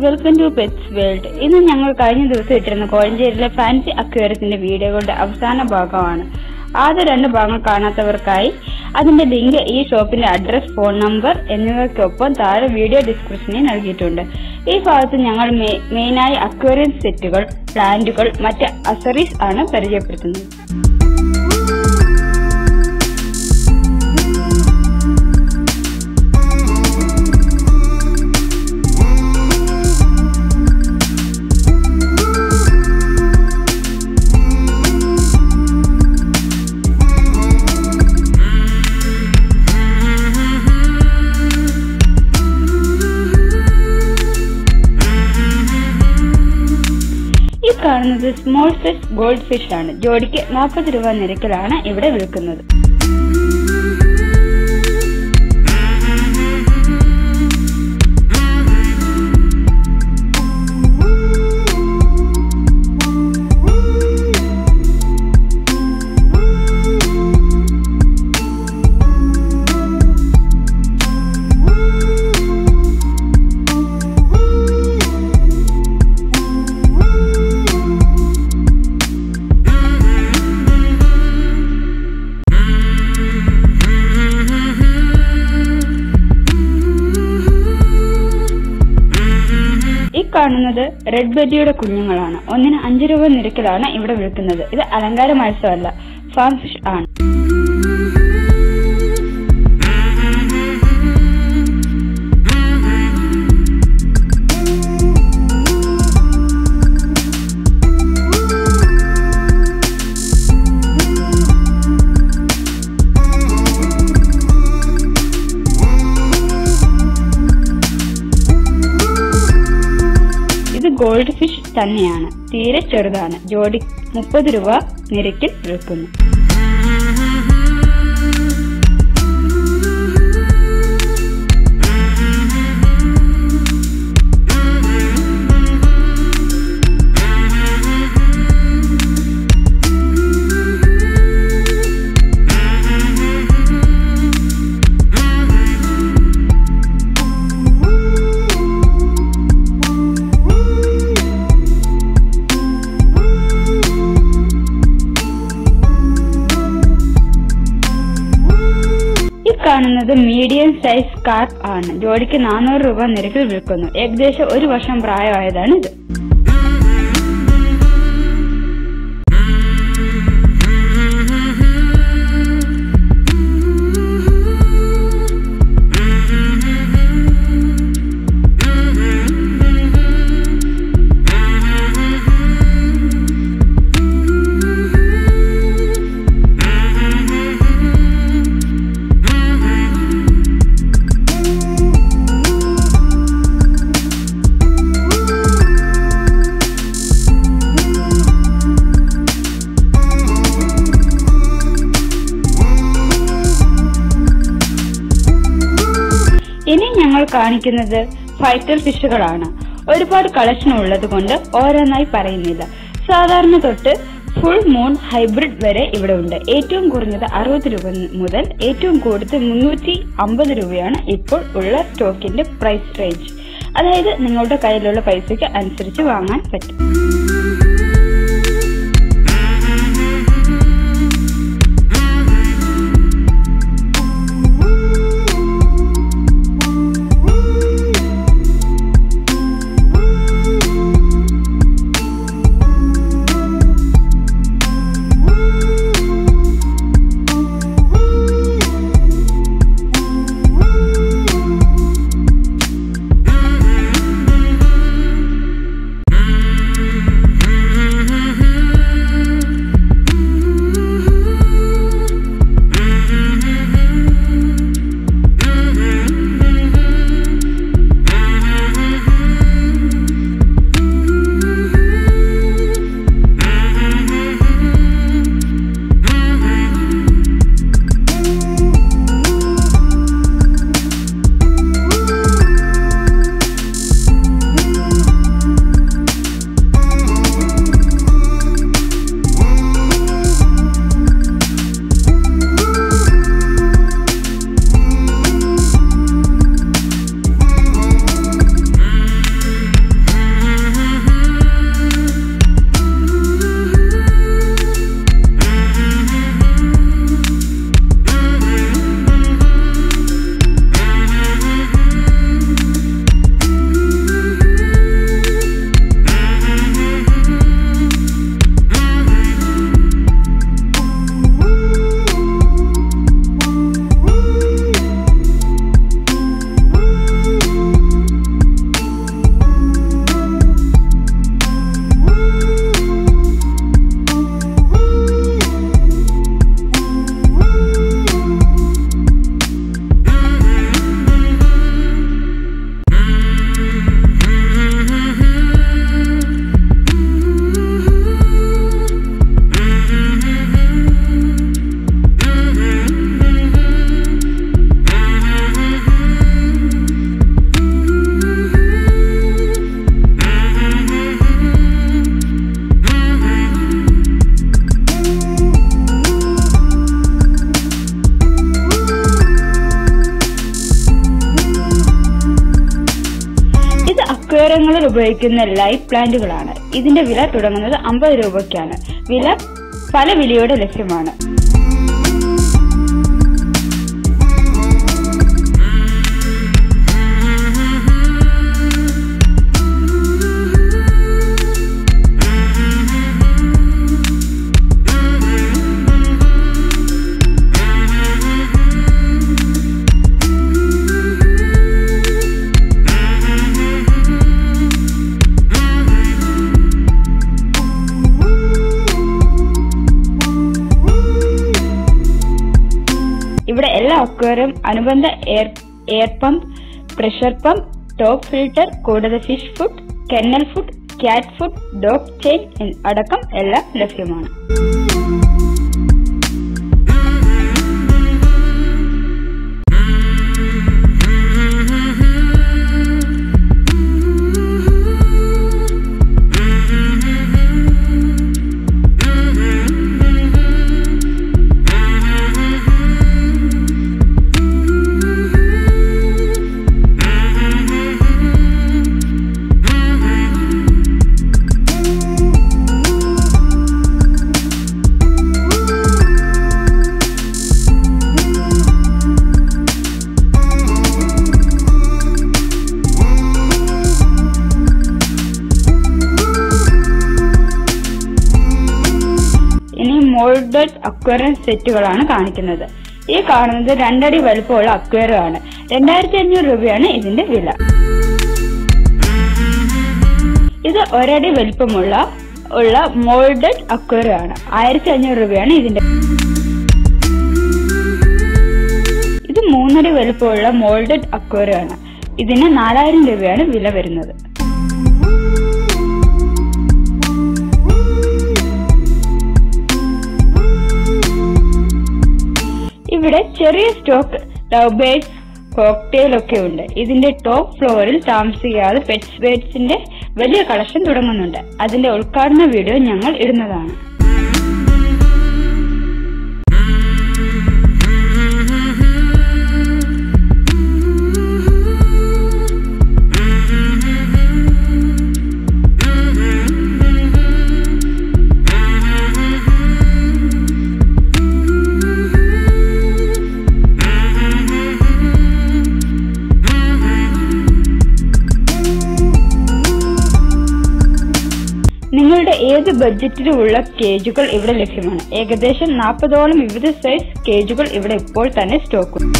Welcome to pets world ഇന്ന് ഞങ്ങൾ കഴിഞ്ഞ ദിവസം ഇട്ടിരുന്ന കോഴഞ്ചേരിയിലെ ഫാൻസി അക്വേറിയത്തിന്റെ വീഡിയോകളുടെ അവസാന ഭാഗമാണ്. ആദ്യ രണ്ട് ഭാഗങ്ങൾ കാണാത്തവർക്കായി അതിന്റെ ലിങ്ക് ഈ ഷോപ്പിന്റെ അഡ്രസ് ഫോൺ നമ്പർ എന്നിവയ്ക്കൊപ്പം താഴെ വീഡിയോ ഡിസ്ക്രിപ്ഷനിൽ നൽകിയിട്ടുണ്ട്. ഈ ഭാഗത്ത് ഞങ്ങൾ മെയിനായി അക്വേറിയം സെറ്റുകൾ പ്ലാന്റുകൾ മറ്റ് അസറീസ് ആണ് പരിചയപ്പെടുത്തുന്നത്. കാണുന്നത് സ്മോൾ സൈസ് ഗോൾഡ് ഫിഷ് ആണ്. ജോഡിക്ക് നാൽപ്പത് രൂപ നിരക്കിലാണ് ഇവിടെ വിൽക്കുന്നത്. കാണുന്നത് റെഡ് ബെല്ലിയുടെ കുഞ്ഞുങ്ങളാണ്. ഒന്നിന് അഞ്ച് രൂപ നിരക്കിലാണ് ഇവിടെ വിൽക്കുന്നത്. ഇത് അലങ്കാര മത്സ്യമല്ല ഫാം ഫിഷ് ആണ്. തന്നെയാണ്. തീരെ ചെറുതാണ്. ജോഡി മുപ്പത് രൂപ നിരക്കിൽ വിൽക്കുന്നു. കാണുന്നത് മീഡിയം സൈസ് കാർപ്പ് ആണ്. ജോഡിക്ക് നാനൂറ് രൂപ നിരക്കിൽ വിൽക്കുന്നു. ഏകദേശം ഒരു വർഷം പ്രായമായതാണ് ഇത്. കാണിക്കുന്നത് ഫൈറ്റർ ഫിഷുകളാണ്. ഒരുപാട് കളക്ഷൻ ഉള്ളത് കൊണ്ട് ഓരോന്നായി പറയുന്നില്ല. സാധാരണ തൊട്ട് ഫുൾ മൂൺ ഹൈബ്രിഡ് വരെ ഇവിടെ ഉണ്ട്. ഏറ്റവും കുറഞ്ഞത് അറുപത് രൂപ മുതൽ ഏറ്റവും കൂടുതൽ മുന്നൂറ്റി അമ്പത് രൂപയാണ് ഇപ്പോൾ ഉള്ള സ്റ്റോക്കിന്റെ പ്രൈസ് റേഞ്ച് അതായത് നിങ്ങളുടെ കയ്യിലുള്ള പൈസയ്ക്ക് അനുസരിച്ച് വാങ്ങാൻ പറ്റും. ഉപയോഗിക്കുന്ന ലൈഫ് പ്ലാന്റുകളാണ് ഇതിന്റെ വില തുടങ്ങുന്നത് അമ്പത് രൂപയ്ക്കാണ്. വില പല വിലയോടെ ലഭ്യമാണ്. ഇവിടെ എല്ലാ അക്വേറിയം അനുബന്ധ air air pump pressure pump top filter കൂടാതെ fish food kennel food cat food dog chain അടക്കം എല്ലാം ലഭ്യമാണ്. അക്വേറിയം സെറ്റുകളാണ് കാണിക്കുന്നത്. ഈ കാണുന്നത് രണ്ടടി വലുപ്പമുള്ള അക്വേറിയം ആണ് രണ്ടായിരത്തി അഞ്ഞൂറ് രൂപയാണ് ഇതിന്റെ വില. ഇത് ഒരടി വലുപ്പമുള്ള ഉള്ള മോൾഡഡ് അക്വേറിയം ആണ് ആയിരത്തി അഞ്ഞൂറ് രൂപയാണ് ഇതിന്റെ. ഇത് മൂന്നടി വലുപ്പമുള്ള മോൾഡഡ് അക്വേറിയം ആണ് ഇതിന് നാലായിരം രൂപയാണ് വില വരുന്നത്. ഇവിടെ ചെറിയ സ്റ്റോക്ക് ലവ് ബേഡ്സ് കോക്ടെയിൽ ഒക്കെ ഉണ്ട്. ഇതിന്റെ ടോപ്പ് ഫ്ലോറിൽ താമസിക്കാതെ പെറ്റ്സ് ബേഡ്സിന്റെ വലിയ കളക്ഷൻ തുടങ്ങുന്നുണ്ട്. അതിന്റെ ഉദ്ഘാടന വീഡിയോ ഞങ്ങൾ ഇടുന്നതാണ്. ഏത് ബഡ്ജറ്റിലുമുള്ള കേജുകൾ ഇവിടെ ലഭ്യമാണ്. ഏകദേശം നാൽപ്പതോളം വിവിധ സൈസ് കേജുകൾ ഇവിടെ ഇപ്പോൾ തന്നെ സ്റ്റോക്കുണ്ട്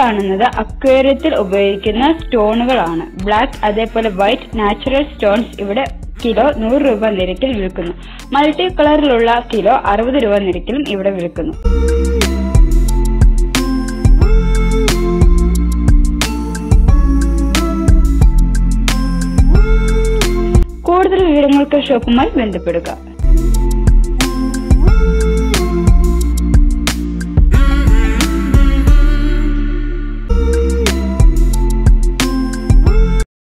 കാണുന്നത് അക്വേറിയത്തിൽ ഉപയോഗിക്കുന്ന സ്റ്റോണുകളാണ്. ബ്ലാക്ക് അതേപോലെ വൈറ്റ് നാച്ചുറൽ സ്റ്റോൺസ് ഇവിടെ കിലോ നൂറ് രൂപ നിരക്കിൽ വിൽക്കുന്നു. മൾട്ടി കളറിലുള്ള കിലോ അറുപത് രൂപ നിരക്കിലും ഇവിടെ വിൽക്കുന്നു. കൂടുതൽ വിവരങ്ങൾക്ക് ഷോപ്പുമായി ബന്ധപ്പെടുക.